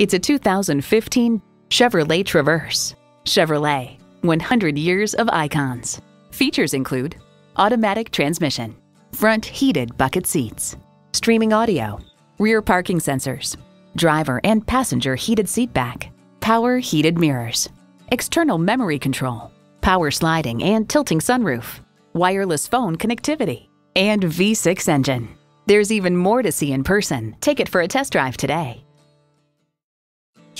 It's a 2015 Chevrolet Traverse. Chevrolet, 100 years of icons. Features include automatic transmission, front heated bucket seats, streaming audio, rear parking sensors, driver and passenger heated seat back, power heated mirrors, external memory control, power sliding and tilting sunroof, wireless phone connectivity, and V6 engine. There's even more to see in person. Take it for a test drive today.